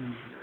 Mm-hmm.